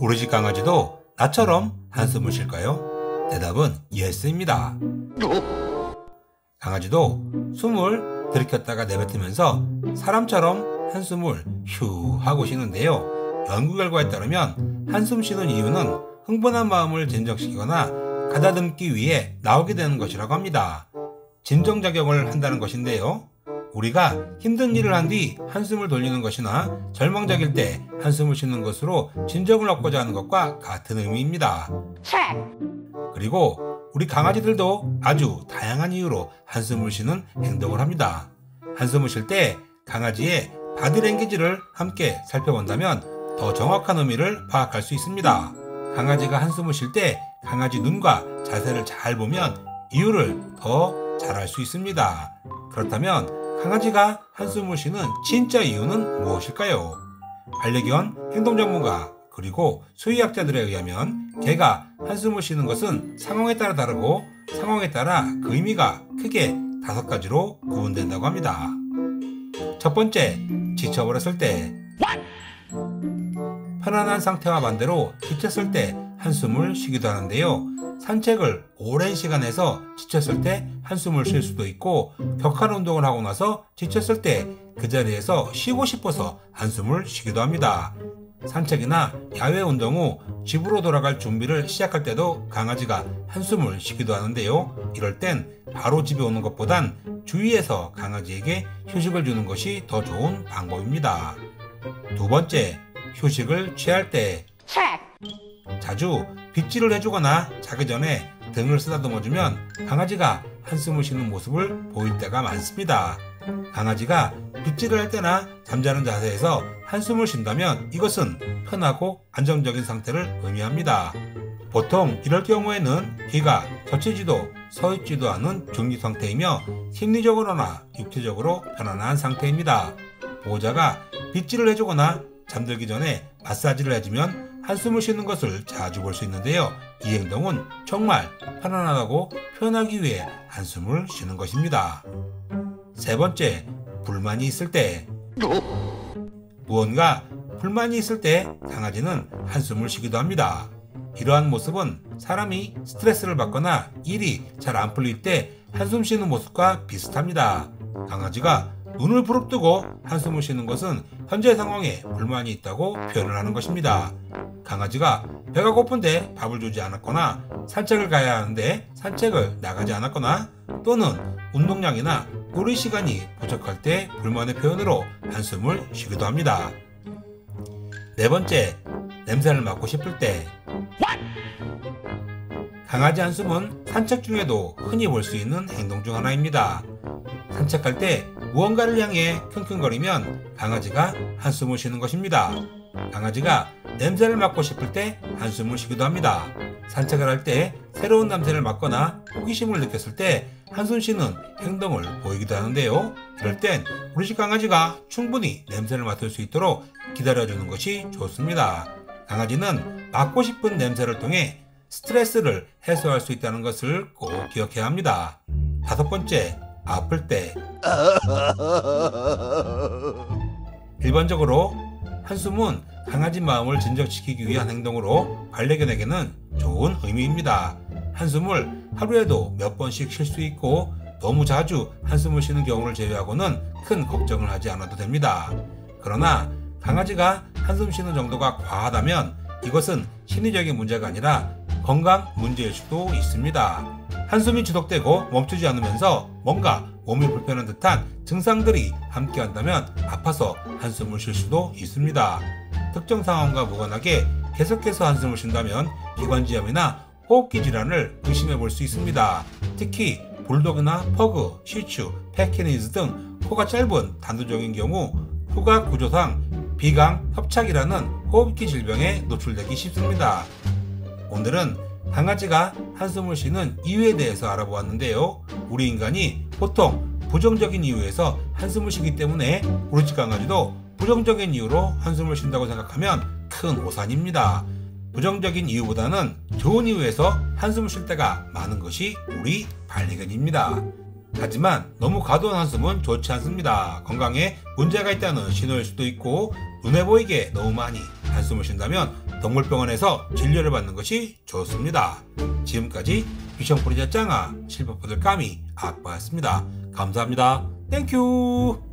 우리 집 강아지도 나처럼 한숨을 쉴까요? 대답은 예스입니다. 강아지도 숨을 들이켰다가 내뱉으면서 사람처럼 한숨을 휴 하고 쉬는데요. 연구 결과에 따르면 한숨 쉬는 이유는 흥분한 마음을 진정시키거나 가다듬기 위해 나오게 되는 것이라고 합니다. 진정작용을 한다는 것인데요. 우리가 힘든 일을 한 뒤 한숨을 돌리는 것이나 절망적일 때 한숨을 쉬는 것으로 진정을 얻고자 하는 것과 같은 의미입니다. 그리고 우리 강아지들도 아주 다양한 이유로 한숨을 쉬는 행동을 합니다. 한숨을 쉴 때 강아지의 바디랭귀지를 함께 살펴본다면 더 정확한 의미를 파악할 수 있습니다. 강아지가 한숨을 쉴 때 강아지 눈과 자세를 잘 보면 이유를 더 잘 알 수 있습니다. 그렇다면 강아지가 한숨을 쉬는 진짜 이유는 무엇일까요? 반려견 행동 전문가 그리고 수의학자들에 의하면 개가 한숨을 쉬는 것은 상황에 따라 다르고 상황에 따라 그 의미가 크게 다섯 가지로 구분된다고 합니다. 첫 번째, 지쳐버렸을 때. 편안한 상태와 반대로 지쳤을 때 한숨을 쉬기도 하는데요. 산책을 오랜 시간 해서 지쳤을 때 한숨을 쉴 수도 있고 격한 운동을 하고 나서 지쳤을 때 그 자리에서 쉬고 싶어서 한숨을 쉬기도 합니다. 산책이나 야외 운동 후 집으로 돌아갈 준비를 시작할 때도 강아지가 한숨을 쉬기도 하는데요. 이럴 땐 바로 집에 오는 것보단 주위에서 강아지에게 휴식을 주는 것이 더 좋은 방법입니다. 두 번째, 휴식을 취할 때 자주 빗질을 해주거나 자기 전에 등을 쓰다듬어주면 강아지가 한숨을 쉬는 모습을 보일 때가 많습니다. 강아지가 빗질을 할 때나 잠자는 자세에서 한숨을 쉰다면 이것은 편하고 안정적인 상태를 의미합니다. 보통 이럴 경우에는 귀가 젖히지도 서있지도 않은 중립 상태이며 심리적으로나 육체적으로 편안한 상태입니다. 보호자가 빗질을 해주거나 잠들기 전에 마사지를 해주면 한숨을 쉬는 것을 자주 볼 수 있는데요. 이 행동은 정말 편안하다고 표현하기 위해 한숨을 쉬는 것입니다. 세 번째, 불만이 있을 때. 무언가 불만이 있을 때 강아지는 한숨을 쉬기도 합니다. 이러한 모습은 사람이 스트레스를 받거나 일이 잘 안 풀릴 때 한숨 쉬는 모습과 비슷합니다. 강아지가 눈을 부릅뜨고 한숨을 쉬는 것은 현재 상황에 불만이 있다고 표현을 하는 것입니다. 강아지가 배가 고픈데 밥을 주지 않았거나 산책을 가야 하는데 산책을 나가지 않았거나 또는 운동량이나 놀이 시간이 부족할 때 불만의 표현으로 한숨을 쉬기도 합니다. 네 번째, 냄새를 맡고 싶을 때. 강아지 한숨은 산책 중에도 흔히 볼 수 있는 행동 중 하나입니다. 산책할 때 무언가를 향해 킁킁거리면 강아지가 한숨을 쉬는 것입니다. 강아지가 냄새를 맡고 싶을 때 한숨을 쉬기도 합니다. 산책을 할 때 새로운 냄새를 맡거나 호기심을 느꼈을 때 한숨 쉬는 행동을 보이기도 하는데요. 이럴 땐 우리 집 강아지가 충분히 냄새를 맡을 수 있도록 기다려주는 것이 좋습니다. 강아지는 맡고 싶은 냄새를 통해 스트레스를 해소할 수 있다는 것을 꼭 기억해야 합니다. 다섯 번째, 아플 때. 일반적으로 한숨은 강아지 마음을 진정시키기 위한 행동으로 반려견에게는 좋은 의미입니다. 한숨을 하루에도 몇 번씩 쉴 수 있고 너무 자주 한숨을 쉬는 경우를 제외하고는 큰 걱정을 하지 않아도 됩니다. 그러나 강아지가 한숨 쉬는 정도가 과하다면 이것은 심리적인 문제가 아니라 건강 문제일 수도 있습니다. 한숨이 지속되고 멈추지 않으면서 뭔가 몸이 불편한 듯한 증상들이 함께 한다면 아파서 한숨을 쉴 수도 있습니다. 특정 상황과 무관하게 계속해서 한숨을 쉰다면 기관지염이나 호흡기 질환을 의심해 볼 수 있습니다. 특히 불도그나 퍼그, 시츄, 패키니즈 등 코가 짧은 단도종인 경우 후각 구조상 비강, 협착이라는 호흡기 질병에 노출되기 쉽습니다. 오늘은 강아지가 한숨을 쉬는 이유에 대해서 알아보았는데요. 우리 인간이 보통 부정적인 이유에서 한숨을 쉬기 때문에 우리 집 강아지도 부정적인 이유로 한숨을 쉰다고 생각하면 큰 오산입니다. 부정적인 이유보다는 좋은 이유에서 한숨을 쉴 때가 많은 것이 우리 반려견입니다. 하지만 너무 과도한 한숨은 좋지 않습니다. 건강에 문제가 있다는 신호일 수도 있고 눈에 보이게 너무 많이 한숨을 쉰다면 동물병원에서 진료를 받는 것이 좋습니다. 지금까지 비숑프리자 짱아 실버푸들 까미 아빠였습니다. 감사합니다. 땡큐